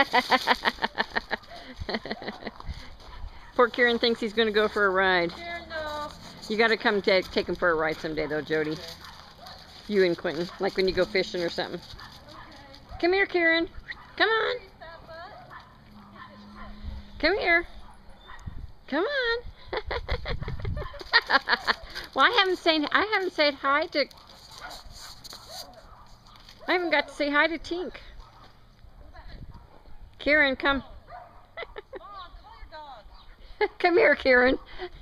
Poor Ciaran thinks he's going to go for a ride. No. You got to come take take him for a ride someday, though, Jody. You and Quentin, like when you go fishing or something. Come here, Ciaran. Come on. Come here. Come on. well, I haven't said I haven't said hi to. I haven't got to say hi to Tink. Ciaran, come. come here, Ciaran.